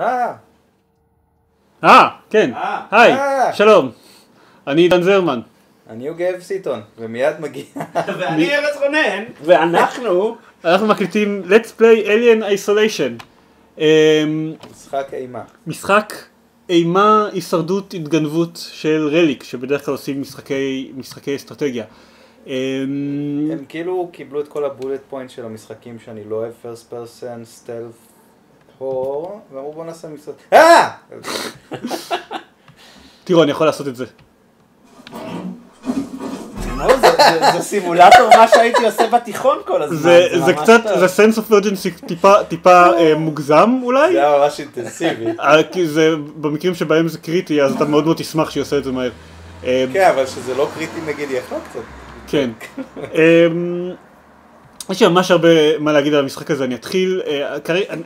אה, אה, כן, אה. היי, אה. שלום. אני עידן זרמן. אני יוגב סיטון, ומיד מגיע. ואני ארז רונן, ואנחנו... אנחנו מקליטים Let's Play Alien Isolation. אמ, משחק אימה. משחק אימה, הישרדות, התגנבות של רליק, שבדרך כלל עושים משחקי, משחקי אסטרטגיה. אמ, הם כאילו קיבלו את כל הבולט פוינט של המשחקים שאני לא אוהב, first person, stealth, הור, ואמרו בוא נעשה משחק. אה! תראו, אני יכול לעשות את זה. זה- סימולטור מה שהייתי עושה בתיכון כל הזמן. זה, קצת. זה sense of urgency טיפה, אה, מוגזם אולי, זה היה ממש אינטנסיבי. אה, זה, במקרים שבהם זה קריטי אז אתה מאוד מאוד תשמח שיעשה את זה מהר. כן, אבל שזה לא קריטי נגיד יכלה קצת. כן. יש לי ממש הרבה מה להגיד על המשחק הזה, אני אתחיל, אה,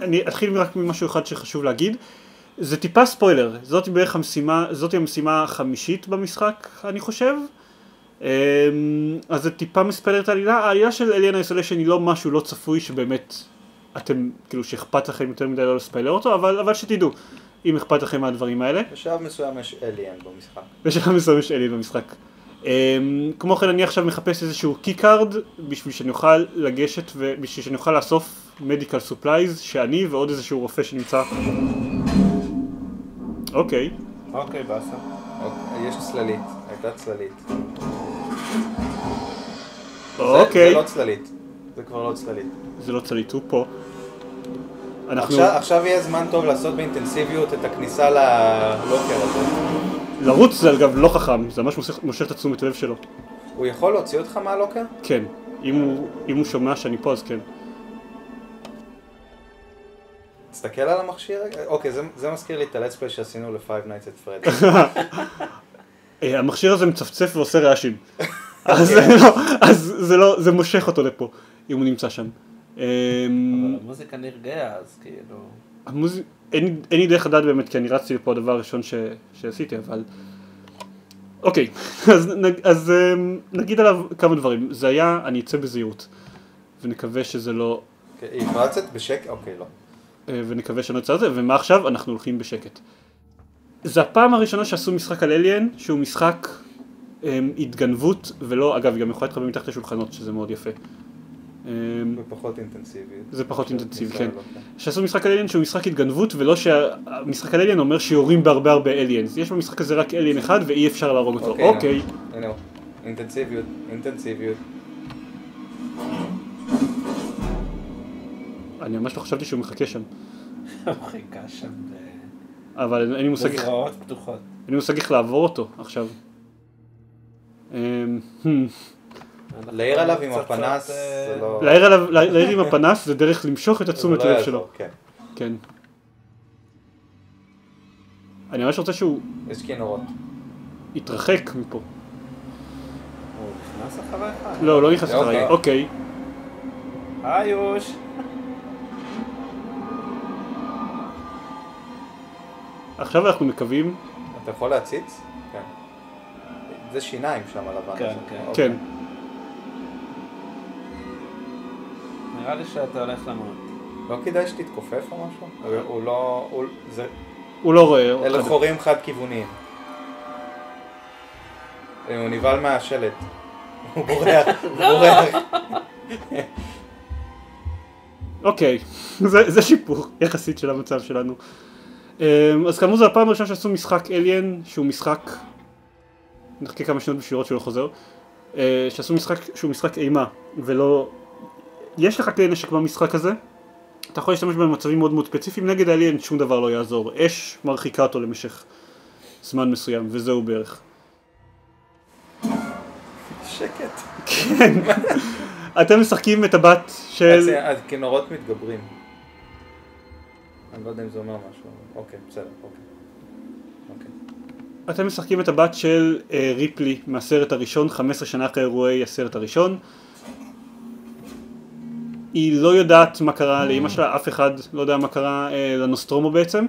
אני אתחיל רק ממשהו אחד שחשוב להגיד. זה טיפה ספוילר, זאת בערך המשימה, זאת המשימה החמישית במשחק, אני חושב. אמ, אז זה טיפה מספלר את העלילה, העלילה של Alien Isolation היא לא משהו לא צפוי שבאמת אתם, כאילו שאכפת לכם יותר מדי לא לספיילר אותו, אבל, אבל שתדעו, אם אכפת לכם מהדברים האלה. בשלב מסוים יש אליאן במשחק. בשלב מסוים יש אלי במשחק. אמ, כמו כן אני עכשיו מחפש איזשהו keycard בשביל שאני אוכל לגשת ובשביל שאני אוכל לאסוף medical supplies שאני ועוד איזשהו רופא שנמצא. אוקיי, אוקיי, באסה. אוקיי, יש צללית, הייתה צללית. אוקיי, זה לא צללית. זה כבר לא צללית. זה לא צללית, הוא פה. אנחנו עכשיו- עכשיו יהיה זמן טוב לעשות באינטנסיביות את הכניסה ללוקר הזה. לרוץ זה אגב לא חכם, זה ממש מושך- מושך את התשומת לב שלו. הוא יכול להוציא אותך מהלוקר? כן, אם הוא, אם הוא שומע שאני פה אז כן. תסתכל על המכשיר רגע. אוקיי, זה- זה מזכיר לי את הלטספליי שעשינו ל-Five Nights at Freddy. אה, המכשיר הזה מצפצף ועושה רעשים. אז זה לא- אז זה לא, זה מושך אותו לפה, אם הוא נמצא שם. אמ, אבל המוזיקה נרגעה, אז כאילו... המוז... אין, אין לי דרך לדעת באמת כי אני רצתי לפה הדבר הראשון ש... שעשיתי אבל אוקיי אז, נג... אז אמ, נגיד עליו כמה דברים זה היה אני אצא בזהירות ונקווה שזה לא אוקיי, היא לצאת בשקט? אוקיי, לא. אה, ונקווה לא אצא על זה ומה עכשיו אנחנו הולכים בשקט זה הפעם הראשונה שעשו משחק על אליאן שהוא משחק אמ, התגנבות ולא אגב היא גם יכולה להתחבא מתחת לשולחנות שזה מאוד יפה אמ, בפחות אינטנסיביות. זה פחות אינטנסיבי, כן. ללוקר. שעשו משחק על אליאן שהוא משחק התגנבות ולא שהמשחק על אליאן אומר שיורים בהרבה הרבה אליאנס יש במשחק הזה רק אליאן אחד ואי אפשר להרוג אותו אוקיי, אוקיי. אינטנסיביות, אינטנסיביות. אני ממש לא חשבתי שהוא מחכה שם הוא חיכה שם אבל אין לי מושג איך- בזרועות פתוחות. אין לי מושג איך לעבור אותו עכשיו אמ, hmm. להעיר עליו עם הפנס, אה, זה לא... להעיר עם הפנס זה דרך למשוך את התשומת לא לב שלו כן. כן אני ממש רוצה שהוא יש כינורות. יתרחק מפה הוא נכנס אחריך? לא, לא נכנס אוקיי. אחריי, אוקיי היי יוש. עכשיו אנחנו מקווים אתה יכול להציץ? כן. זה שיניים שם הלבן. כן, הזה. כן. נראה לי שאתה הולך למות. לא כדאי שתתכופף או משהו? הוא- לא... הוא- זה- הוא לא רואה אלה. חורים חד-כיווניים. אה, הוא נבהל מהשלט. הוא בורח, הוא בורח. אוקיי, זה, זה שיפור יחסית של המצב שלנו. אמ, אז כאמור זו הפעם הראשונה שעשו משחק אליאן שהוא משחק, נחכה כמה שניות בשביל לראות שהוא לא חוזר, אה, שעשו משחק שהוא משחק אימה ולא, יש לך כלי נשק במשחק הזה, אתה יכול להשתמש בהם במצבים מאוד מאוד ספציפיים, נגד האליאן שום דבר לא יעזור, אש מרחיקה אותו למשך זמן מסוים וזהו בערך. שקט. כן, אתם משחקים את הבת של... אז, הכינורות מתגברים. אני לא יודע אם זה אומר משהו. אוקיי, בסדר, אוקיי. אוקיי. אתם משחקים את הבת של אה, ריפלי מהסרט הראשון, 15 שנה אחרי אירועי הסרט הראשון. היא לא יודעת מה קרה לאימא שלה, אף אחד לא יודע מה קרה אה, לנוסטרומו בעצם,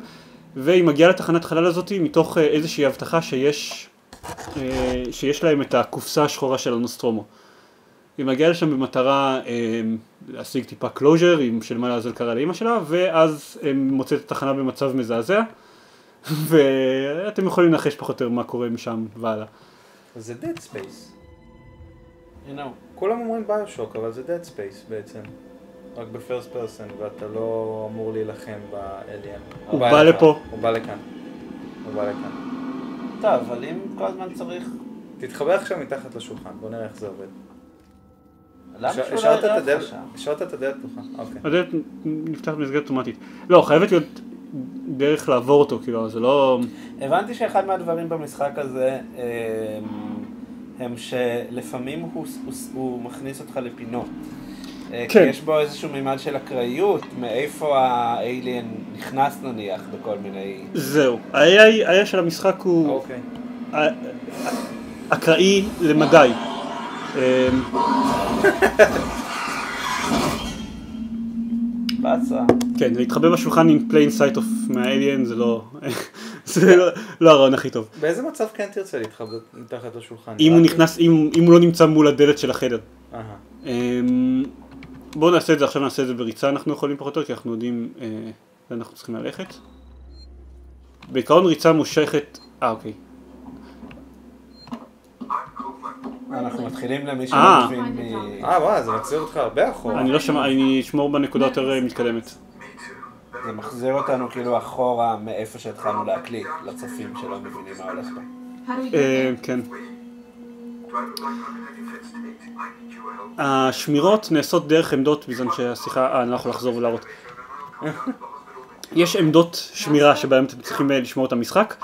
והיא מגיעה לתחנת חלל הזאת מתוך אה, איזושהי הבטחה שיש, אה, שיש להם את הקופסה השחורה של הנוסטרומו. היא מגיעה לשם במטרה אה, להשיג טיפה עם של מה לעזל קרה לאימא שלה, ואז אה, מוצאת את התחנה במצב מזעזע, ואתם יכולים לנחש פחות או יותר מה קורה משם והלאה. זה Dead Space. You know. כולם אומרים ביושוק, אבל זה Dead Space בעצם. רק בפרסט פרסן, ואתה לא אמור להילחם באליאן. הוא בא לפה. הוא בא לכאן. הוא בא לכאן. טוב, אבל אם כל הזמן צריך... תתחבר עכשיו מתחת לשולחן, בוא נראה איך זה עובד. השארת לא את הדלת- פתוחה, אוקיי. הדלת נפתחת במסגרת אוטומטית. לא, חייבת להיות דרך לעבור אותו, כאילו, זה לא... הבנתי שאחד מהדברים במשחק הזה אמ, הם שלפעמים הוא, הוא, הוא מכניס אותך לפינות. אה, כי כן. יש בו איזשהו מימד של אקראיות, מאיפה האליאן נכנס נניח בכל מיני... זהו. ה-AI של המשחק הוא אוקיי. אקראי למדי. אמ, באסה. כן, להתחבא בשולחן עם plain sight of מהאליאן זה לא... זה לא- לא הרעיון הכי טוב. באיזה מצב כן תרצה להתחבר מתחת לשולחן? אם הוא נכנס, אם הוא לא נמצא מול הדלת של החדר. בואו נעשה את זה עכשיו, נעשה את זה בריצה, אנחנו יכולים פחות או יותר, כי אנחנו יודעים אה, לאן אנחנו צריכים ללכת. בעיקרון ריצה מושכת, אה אוקיי. אנחנו מתחילים למי אה. שלא מבין מ... אה וואי, זה מחזיר אותך הרבה אחורה. אני לא שמע, אני אשמור בנקודה יותר אה, מתקדמת. זה מחזיר אותנו כאילו אחורה מאיפה שהתחלנו להקליט, לצופים שלא מבינים מה הולך פה. אה? כן. השמירות נעשות דרך עמדות בזמן שהשיחה, אה, אני לא יכול לחזור ולהראות. יש עמדות שמירה שבהן אתם צריכים אה, לשמור את המשחק.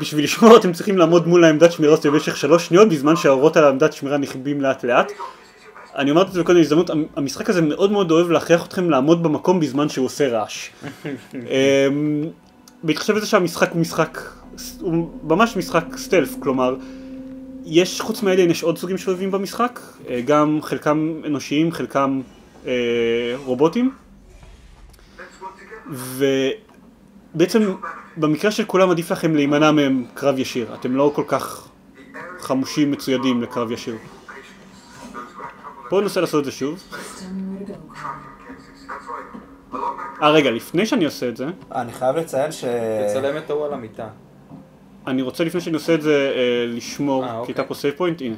בשביל לשמור אתם צריכים לעמוד מול העמדת שמירה הזאת במשך שלוש שניות בזמן שהאורות על העמדת שמירה נכבים לאט לאט. אני אמרתי את זה בכל הזדמנות, המ- המשחק הזה מאוד מאוד אוהב להכריח אתכם לעמוד במקום בזמן שהוא עושה רעש. אמ, בהתחשב בזה שהמשחק הוא משחק, הוא ממש משחק סטלף, כלומר, יש, חוץ מהאליין יש עוד סוגים של אויבים במשחק, אה, גם חלקם אנושיים, חלקם אה, רובוטים, ובעצם במקרה של כולם עדיף לכם להימנע מהם קרב ישיר, אתם לא כל כך חמושים מצוידים לקרב ישיר. בואו ננסה לעשות את זה שוב. אה רגע, לפני שאני עושה את זה, אני חייב לציין ש... תצלם את ההוא על המיטה. אני רוצה לפני שאני עושה את זה אה, לשמור, אה, כי אוקיי. הייתה פה save point, הנה.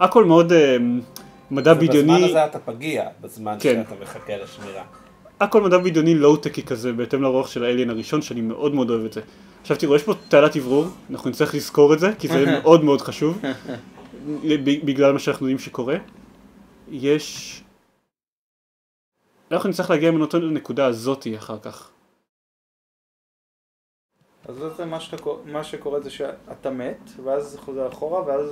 הכל מאוד אה, מדע בזמן בדיוני, הזה אתה פגיע, בזמן כן. שאתה מחכה לשמירה. הכל מדע בדיוני לואו-טקי כזה, בהתאם לרוח של ה Alien הראשון, שאני מאוד מאוד אוהב את זה. עכשיו תראו, יש פה תעלת אוורור, אנחנו נצטרך לזכור את זה, כי זה מאוד מאוד חשוב, בגלל מה שאנחנו יודעים שקורה. יש... אנחנו נצטרך להגיע ממנו לנקודה הזאתי אחר כך. אז זה מה, שאתה, מה שקורה זה שאתה מת, ואז זה חוזר אחורה, ואז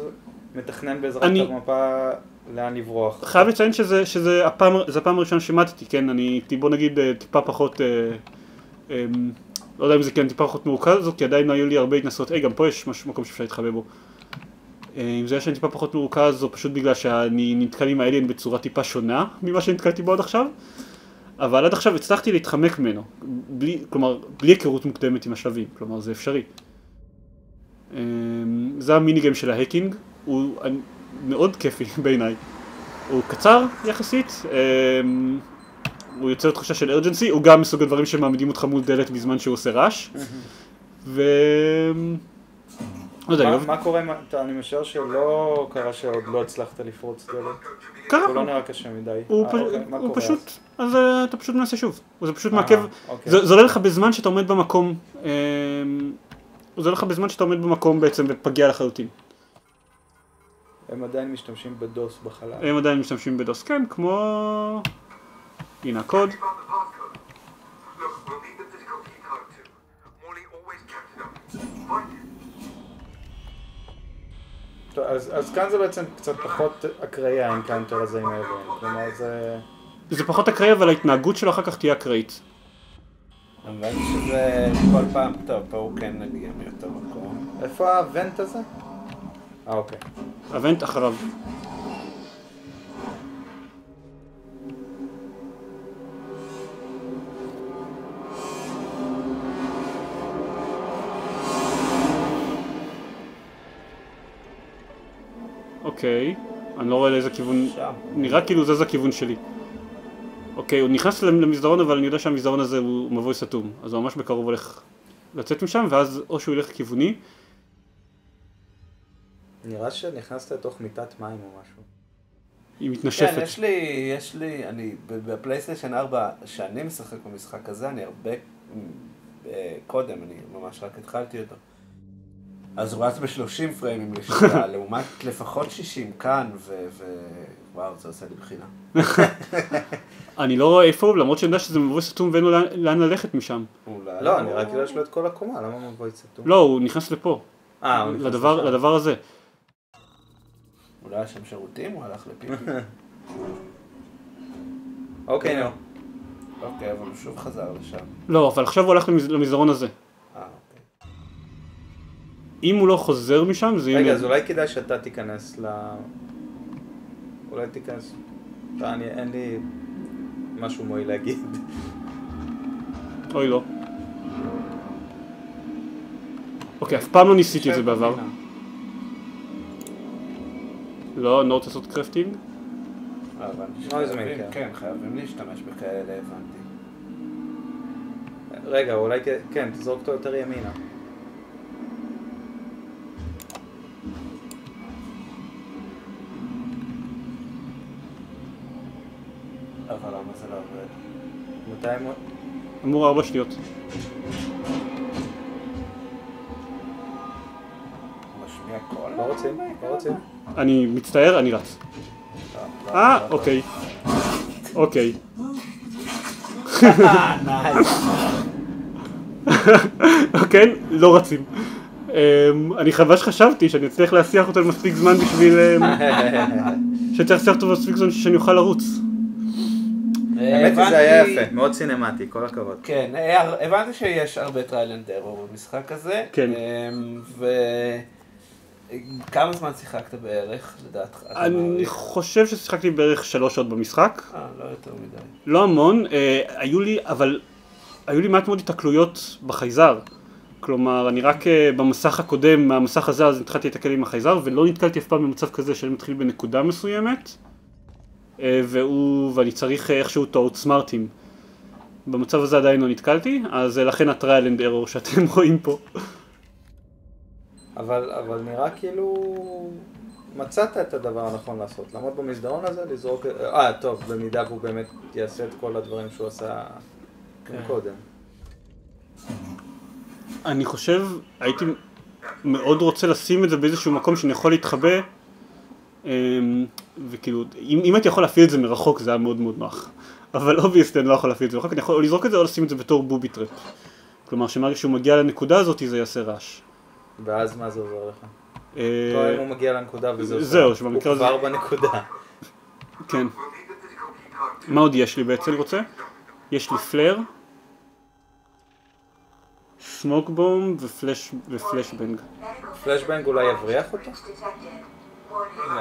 מתכנן בעזרת אני- המפה לאן לברוח. חייב לציין שזה, שזה הפעם, זה הפעם הראשונה שמטתי, כן? אני הייתי בוא נגיד אה, טיפה פחות, אה, אה, לא יודע אם זה כן טיפה פחות מרוכז, כי עדיין לא היו לי הרבה התנסות, היי גם פה יש משהו, מקום שאפשר להתחבא בו. אה, אם זה היה שאני טיפה פחות מרוכז, או פשוט בגלל שאני נתקל עם האליין בצורה טיפה שונה ממה שנתקלתי בו עד עכשיו, אבל עד עכשיו הצלחתי להתחמק ממנו, בלי, כלומר, בלי היכרות מוקדמת עם השלבים, כלומר זה אפשרי. אה, זה המיני גיים של ההקינג, הוא מאוד כיפי בעיניי. הוא קצר יחסית, אמ, הוא יוצר תחושה של ארג'נסי, הוא גם מסוג הדברים שמעמידים אותך מול דלת בזמן שהוא עושה רעש. ו... לא יודע, מה, קורה, ה- אתה- אני משער שלא קרה שעוד לא הצלחת לפרוץ דלת. קרה, הוא לא נראה קשה מדי. הוא אה, פ- אוקיי, פשוט, אז? אז אה, אתה פשוט מנסה שוב. זה פשוט אה, מעכב, אוקיי. זה זה עולה לך בזמן שאתה עומד במקום, אמ, זה עולה לך בזמן שאתה עומד במקום בעצם ופגיע לחלוטין. הם עדיין משתמשים בדוס בחלל. הם עדיין משתמשים בדוס כן, כמו... הנה הקוד. אז, אז כאן זה בעצם קצת פחות אקראי האנקאונטר הזה עם האבן. כלומר זה... זה פחות אקראי, אבל ההתנהגות שלו אחר כך תהיה אקראית. אבל שזה כל פעם, טוב, פה הוא כן נגיע מאותו מקום. איפה הוונט הזה? אה אוקיי. אבנט אחריו. אוקיי. אני לא רואה לאיזה כיוון... שם. נראה כאילו זה זה הכיוון שלי. אוקיי, הוא נכנס למסדרון אבל אני יודע שהמסדרון הזה הוא מבוי סתום. אז הוא ממש בקרוב הולך לצאת משם, ואז או שהוא ילך כיווני, נראה שנכנסת לתוך מיטת מים או משהו. היא כן, מתנשפת. יש לי, יש לי, אני, בפלייסטיישן 4, שאני משחק במשחק הזה, אני הרבה, אה, קודם, אני ממש רק התחלתי אותו. אז הוא רץ ב-30 פריימים לשנייה, לעומת לפחות 60 כאן, ו... ו... וואו, זה עושה לי בחינה. אני לא רואה איפה הוא, למרות שאני יודע שזה מבוי סתום ואין לו לאן- ללכת משם. אולי לא, הוא- נראה כאילו יש לו את כל הקומה, למה מבוי סתום? לא, הוא נכנס לפה. אה, הוא נכנס לשם. לדבר הזה. אולי היה שם שירותים, הוא הלך לפיפי. אוקיי, נו. אוקיי, אבל הוא שוב חזר לשם. לא, אבל עכשיו הוא הלך למסדרון הזה. אם הוא לא חוזר משם, זה יהיה... רגע. אז אולי כדאי שאתה תיכנס ל... אולי תיכנס... לא, אני, אין לי משהו מועיל להגיד. אוי לא. אוקיי, אף פעם לא ניסיתי את זה בעבר. לא, אני לא רוצה לעשות קרפטינג. אה, הבנתי נויז שחייבים- מייקר. כן, חייבים להשתמש בכאלה, הבנתי. רגע, אולי. כן, תזרוק אותו יותר ימינה. אבל למה זה לא עובד? מתי הם... אמור ארבע שניות. משמיע קול? לא רוצים, לא רוצים. אני מצטער, אני רץ. לא, אה, לא, לא. אוקיי. אוקיי. כן, לא רצים. אמ, אני חבל שחשבתי שאני אצליח להסיח אותו למספיק זמן בשביל... אמ, שצריך להסיח אותו מספיק זמן שאני אוכל לרוץ. האמת היא זה היה יפה, מאוד סינמטי, כל הכבוד. כן, אה, הבנתי שיש הרבה trial and error במשחק הזה. כן. אמ, ו... כמה זמן שיחקת בערך, לדעתך? אני? חושב ששיחקתי בערך שלוש שעות במשחק. אה, לא יותר מדי. לא המון, אה, היו לי, אבל היו לי מעט מאוד התקלויות בחייזר. כלומר, אני רק אה, במסך הקודם, מהמסך הזה, אז התחלתי להתקל עם החייזר, ולא נתקלתי אף פעם במצב כזה שאני מתחיל בנקודה מסוימת, והוא, ואני צריך אה, איכשהו to outsmartים. במצב הזה עדיין לא נתקלתי, אז אה, לכן הטריאל אנד ארור שאתם רואים פה. אבל, אבל נראה כאילו מצאת את הדבר הנכון לעשות, לעמוד במסדרון הזה, לזרוק... אה, טוב, במידה והוא באמת יעשה את כל הדברים שהוא עשה כן. קודם. אני חושב, הייתי מאוד רוצה לשים את זה באיזשהו מקום שאני יכול להתחבא, וכאילו, אם, אם הייתי יכול להפעיל את זה מרחוק זה היה מאוד מאוד נוח. אבל obviously אני לא יכול להפעיל את זה מרחוק, אני יכול או לזרוק את זה או לשים את זה בתור booby trap. כלומר, שמרגע שהוא מגיע לנקודה הזאת זה יעשה רעש. ואז מה זה עוזר לך? אה, לא, אם הוא מגיע לנקודה וזה עושה... זהו, שבמקרה הזה- הוא כבר בנקודה. כן. מה עוד יש לי בעצם רוצה? יש לי flare, smoke bomb ו flash ו flashbang. flashbang אולי יבריח אותו? לא,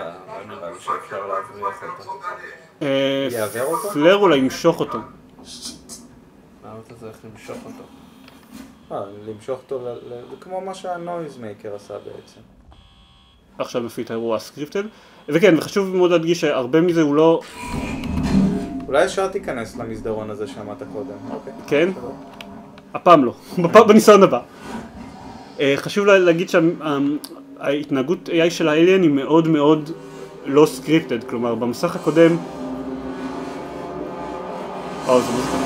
נראה לי שאפשר להבריח אותו. יעוור אותו? flare אולי ימשוך אותו. למה אתה צריך למשוך אותו? אה, למשוך אותו, זה כמו מה שהנויז מייקר עשה בעצם. עכשיו מפעיל את האירוע הסקריפטד. וכן, וחשוב מאוד להדגיש שהרבה מזה הוא לא... אולי ישר תיכנס למסדרון הזה שאמרת קודם. אוקיי. כן? הפעם לא, בניסיון הבא. אה, חשוב לה- להגיד שההתנהגות AI של האליאן היא מאוד מאוד לא scripted, כלומר במסך הקודם... וואו, זה מוזיקה.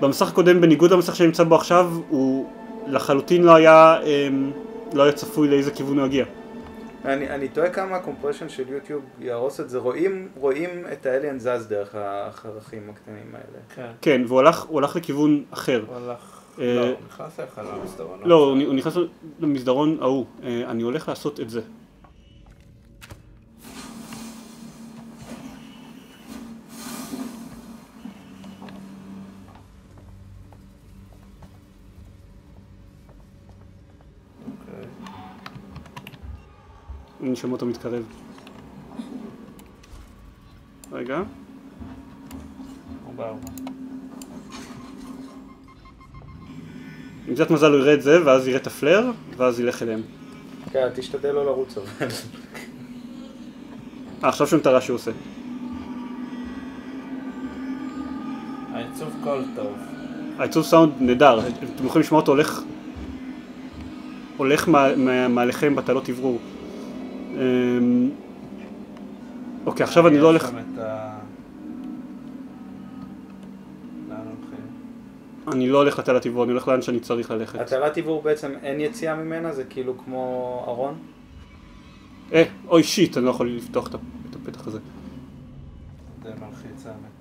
במסך הקודם, בניגוד למסך שאני נמצא בו עכשיו, הוא לחלוטין לא היה, אמ, לא היה צפוי לאיזה כיוון הוא יגיע. אני, אני תוהה כמה ה compression של יוטיוב יהרוס את זה. רואים, רואים את ה alien זז דרך החרכים הקטנים האלה. כן. כן, והוא הלך, הוא הלך לכיוון אחר. הוא הלך... אה, לא, הוא נכנס לך למסדרון. לא, הוא נכנס למסדרון ההוא. אה, אני הולך לעשות את זה. אוקיי. אני שומע אותו מתקרב. רגע. הוא בא, הוא בא. עם קצת מזל הוא יראה את זה, ואז יראה את הפלר, ואז ילך אליהם. כן, תשתדל לא לרוץ אבל. אה, עכשיו שומעים את הרעש שהוא עושה. העיצוב קול טוב. העיצוב סאונד נהדר, אתם יכולים לשמוע אותו הולך הולך מה- מה- מעליכם בתעלות אוורור. אמ, אוקיי, עכשיו אני לא הולך... אני לא הולך לתעלת עברור, אני הולך לאן שאני צריך ללכת. התעלת עיבור בעצם אין יציאה ממנה? זה כאילו כמו ארון? אה, אוי שיט, אני לא יכול לפתוח את הפתח הזה. זה מלחיץ האמת.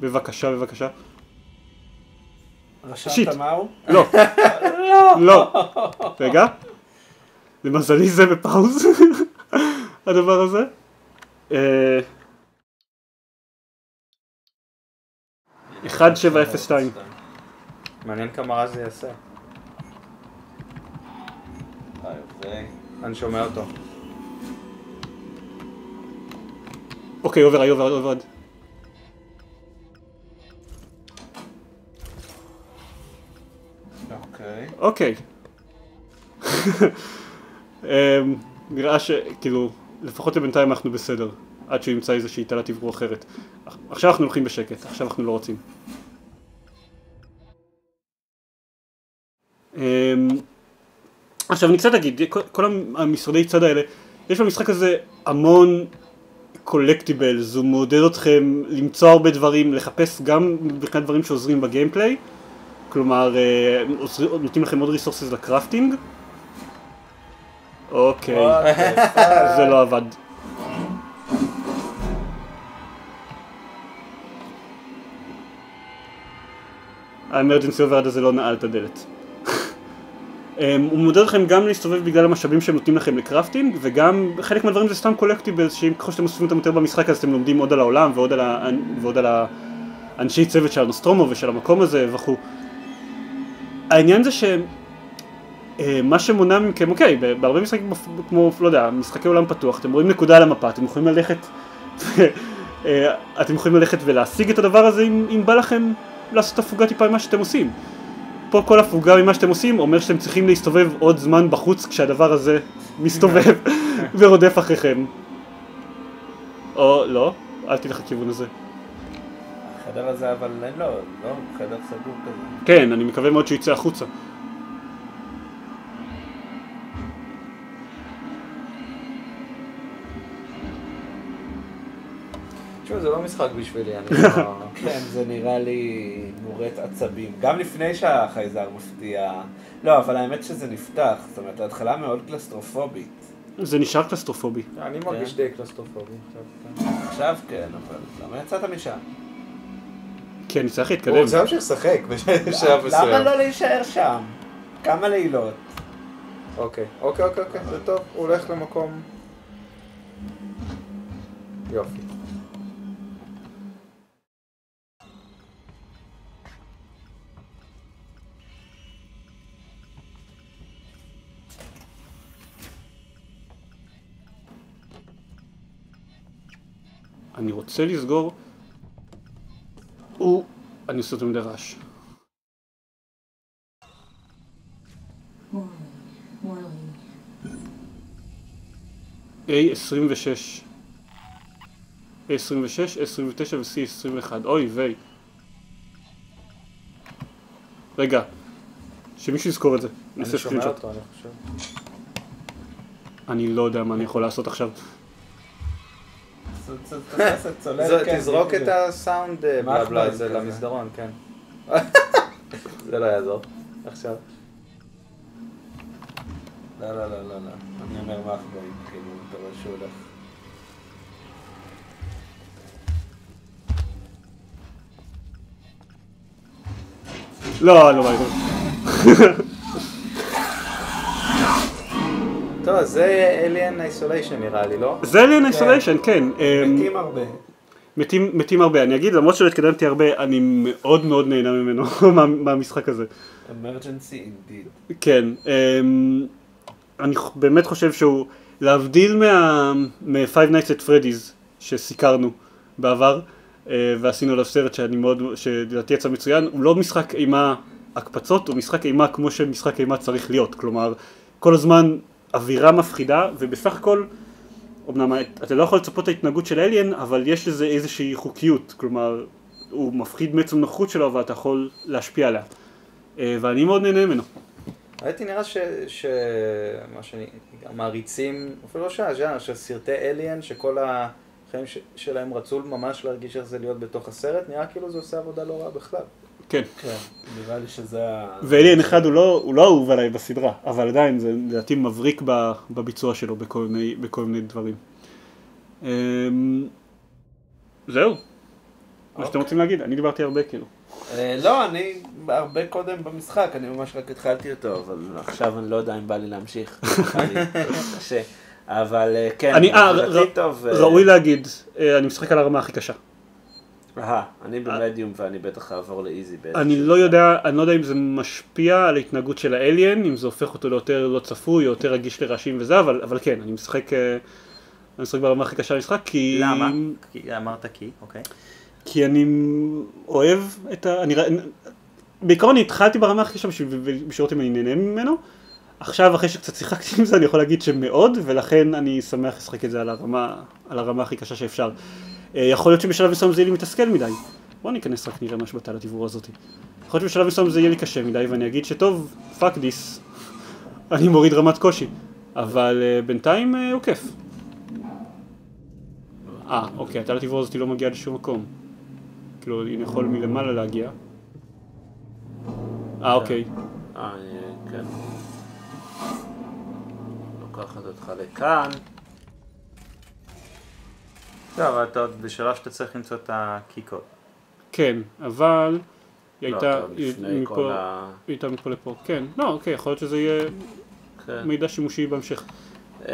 בבקשה, בבקשה. רשמת מהו? לא. לא. רגע. למזלי זה בפאוז. הדבר הזה. אה, 1702. מעניין כמה רעש זה יעשה. אוקיי. אני שומע אותו. אוקיי, עובר, עובר, עובר. אוקיי. אוקיי. אמ, נראה שכאילו, לפחות לבינתיים אנחנו בסדר. עד שהוא ימצא איזושהי תעלת עברו אחרת. עכשיו אנחנו הולכים בשקט, עכשיו אנחנו לא רוצים. אמ, עכשיו אני קצת אגיד, כל, המשרדי צד האלה, יש במשחק הזה המון קולקטיבלס, הוא מעודד אתכם למצוא הרבה דברים, לחפש גם מבחינת דברים שעוזרים בגיימפליי, כלומר אה, נותנים לכם עוד resources ל crafting. אוקיי, זה לא עבד. ה emergency override הזה לא נעל את הדלת. אמ, הוא מעודד אתכם גם להסתובב בגלל המשאבים שהם נותנים לכם ל crafting וגם חלק מהדברים זה סתם collectibles שאם ככל שאתם אוספים אותם יותר במשחק אז אתם לומדים עוד על העולם ועוד על, ה... ועוד על האנשי צוות של הנוסטרומו ושל המקום הזה וכו'. העניין זה שמה שמונע מכם, אוקיי, בהרבה משחקים כמו, לא יודע, משחקי עולם פתוח, אתם רואים נקודה על המפה, אתם יכולים ללכת, אה, אתם יכולים ללכת ולהשיג את הדבר הזה אם, אם בא לכם לעשות הפוגה טיפה ממה שאתם עושים. פה כל הפוגה ממה שאתם עושים אומר שאתם צריכים להסתובב עוד זמן בחוץ כשהדבר הזה מסתובב ורודף אחריכם. או לא, אל תלך לכיוון הזה. החדר הזה אבל לו, לא, חדר סגור כזה. כן, אני מקווה מאוד שהוא יצא החוצה. תשמע, זה לא משחק בשבילי, אני לא... כן, זה נראה לי מורט עצבים. גם לפני שהחייזר מפתיע. לא, אבל האמת שזה נפתח. זאת אומרת, ההתחלה מאוד קלסטרופובית. זה נשאר קלסטרופובי. אני מרגיש די קלסטרופובי עכשיו. כן. כן, אבל למה יצאת משם? כן, אני צריך הוא להתקדם. רוצה להמשיך לשחק בשלב למה מסוים. לא להישאר שם? כמה לילות. אוקיי, אוקיי, אוקיי, אוקיי, זה טוב, הוא הולך למקום... יופי. אני רוצה לסגור... הוא... אני עושה יותר מדי רעש. A26 A26, A29 ו-C21 אוי ויי רגע שמישהו יזכור את זה. אני שומע אותו, אני חושב. אני לא יודע מה אני יכול לעשות עכשיו צולל, זה- כן, תזרוק. את הסאונד אה, בלה בלה מחב"א הזה. למסדרון, כן. זה לא יעזור. עכשיו. לא, לא, לא, לא, לא. אני אומר מחבאים, כאילו, אתה רואה שהוא הולך. לא, לא, לא, טוב, זה Alien Isolation נראה לי, לא? זה Alien Isolation, כן. אמ, מתים הרבה. מתים, מתים הרבה, אני אגיד, למרות שלא התקדמתי הרבה, אני מאוד מאוד נהנה ממנו, מה- מהמשחק הזה. emergency indeed. כן, אמ, אני באמת חושב שהוא, להבדיל מה- מ-Five Nights at Freddy's שסיקרנו בעבר, אה, ועשינו עליו סרט שאני מאוד, שלדעתי יצא מצוין, הוא לא משחק אימה הקפצות הוא משחק אימה כמו שמשחק אימה צריך להיות, כלומר כל הזמן אווירה מפחידה ובסך הכל אמנם אתה לא יכול לצפות את ההתנהגות של אליין אבל יש לזה איזושהי חוקיות, כלומר הוא מפחיד מעצם הנוחות שלו ואתה יכול להשפיע עליה אה, ואני מאוד נהנה ממנו. הייתי נראה ש... ש... מה שאני... המעריצים, אפילו לא שהז'אנר, של סרטי אליאן, שכל החיים ש... שלהם רצו ממש להרגיש איך זה להיות בתוך הסרט, נראה כאילו זה עושה עבודה לא רעה בכלל. כן. כן, נראה לי שזה ה... ואליין אחד הוא לא, הוא לא אהוב עליי בסדרה, אבל עדיין זה לדעתי מבריק בביצוע שלו בכל מיני, בכל מיני דברים. אמ, זהו. מה שאתם רוצים להגיד? אני דיברתי הרבה כאילו. אה, לא, אני הרבה קודם במשחק, אני ממש רק התחלתי אותו, אבל עכשיו אני לא יודע אם בא לי להמשיך. קשה. אבל אה, כן, אני, אה. אה, ראוי להגיד, אני משחק על הרמה הכי קשה. אהה, אני במדיום ואני בטח אעבור לאיזי באיזשהו אני לא יודע, אני לא יודע אם זה משפיע על ההתנהגות של האליין, אם זה הופך אותו ליותר לא צפוי, או יותר רגיש לרעשים וזה, אבל, אבל כן, אני משחק, אה, אני משחק ברמה הכי קשה במשחק, כי... למה? כי אמרת כי, אוקיי. כי אני אוהב את ה... אני... בעיקרון אני התחלתי ברמה הכי קשה בשביל בשביל לראות אם אני נהנה ממנו. עכשיו אחרי שקצת שיחקתי עם זה אני יכול להגיד שמאוד ולכן אני שמח לשחק את זה על הרמה, על הרמה הכי קשה שאפשר. אה, יכול להיות שבשלב מסוים זה יהיה לי מתסכל מדי. בוא ניכנס רק נראה משהו בתעלת האוורור הזאתי. יכול להיות שבשלב מסוים זה יהיה לי קשה מדי ואני אגיד שטוב, fuck this, אני מוריד רמת קושי. אבל אה, בינתיים אה, הוא כיף. אה, אוקיי, התעלת אוורור הזאתי לא מגיעה לשום מקום. כאילו, אני יכול מלמעלה להגיע. אה, אוקיי. אה, אה, כן. לוקחת אותך לכאן. לא, אבל אתה עוד בשלב שאתה צריך למצוא את ה key code. כן, אבל... היא לא, הייתה... מפה- ה... היא הייתה מפה לפה. כן, לא, אוקיי, יכול להיות שזה יהיה כן. מידע שימושי בהמשך. אמ,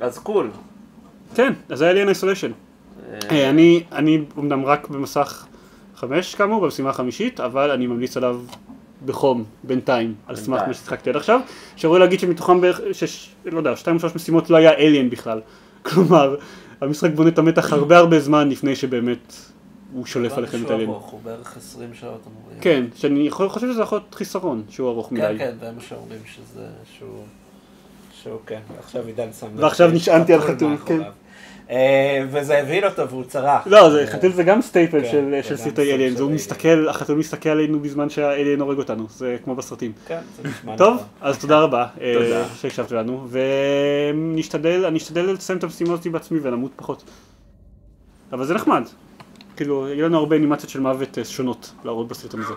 אז cool. כן, אז זה היה Alien Isolation. אה, אני, אני אומנם רק במסך חמש כאמור, במשימה החמישית, אבל אני ממליץ עליו בחום, בינתיים, על סמך. מה ששיחקתי עד עכשיו. שראוי להגיד שמתוכם בערך, שש, לא יודע, שתיים או שלוש משימות לא היה אליין בכלל. כלומר, המשחק בונה את המתח הרבה הרבה זמן לפני שבאמת הוא שולף עליכם את. ארוך, הוא בערך 20 שעות אמורים. כן, שאני חושב שזה יכול להיות חיסרון שהוא ארוך מדי. כן, כן, והם שאומרים שזה, שהוא, שהוא כן, עכשיו עידן שם ועכשיו נשענתי על חתול מאחוריו. אה, וזה הבין אותו והוא צרח. לא, זה חתול זה גם staple כן, של, זה של סרטי Alien, זה הוא. מסתכל, החתול מסתכל עלינו בזמן שה alien הורג אותנו, זה כמו בסרטים. כן, זה נשמע טוב, נכון. אז תודה רבה אה. שהקשבת לנו, ונשתדל, אני אשתדל לסיים את המשימה הזאת בעצמי ולמות פחות. אבל זה נחמד. כאילו, יהיה לנו הרבה אנימציות של מוות אה, שונות להראות בסרטון הזה.